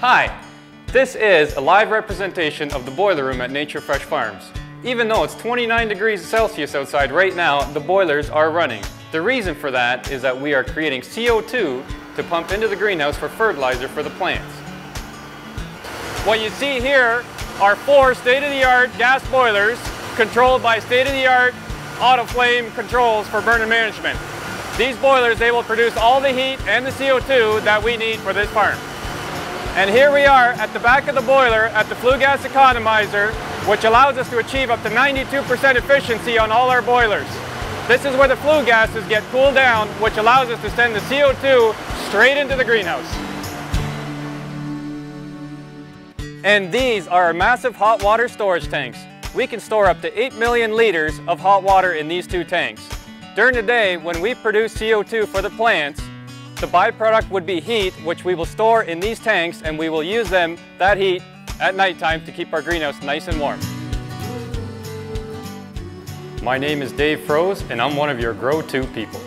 Hi, this is a live representation of the boiler room at Nature Fresh Farms. Even though it's 29 degrees Celsius outside right now, the boilers are running. The reason for that is that we are creating CO2 to pump into the greenhouse for fertilizer for the plants. What you see here are four state-of-the-art gas boilers controlled by state-of-the-art Autoflame controls for burner management. These boilers, they will produce all the heat and the CO2 that we need for this farm. And here we are at the back of the boiler at the flue gas economizer, which allows us to achieve up to 92% efficiency on all our boilers. This is where the flue gases get cooled down, which allows us to send the CO2 straight into the greenhouse. And these are our massive hot water storage tanks. We can store up to 8 million liters of hot water in these two tanks. During the day, when we produce CO2 for the plants, the byproduct would be heat, which we will store in these tanks and we will use them, that heat, at nighttime to keep our greenhouse nice and warm. My name is Dave Froze, and I'm one of your Grow 2 people.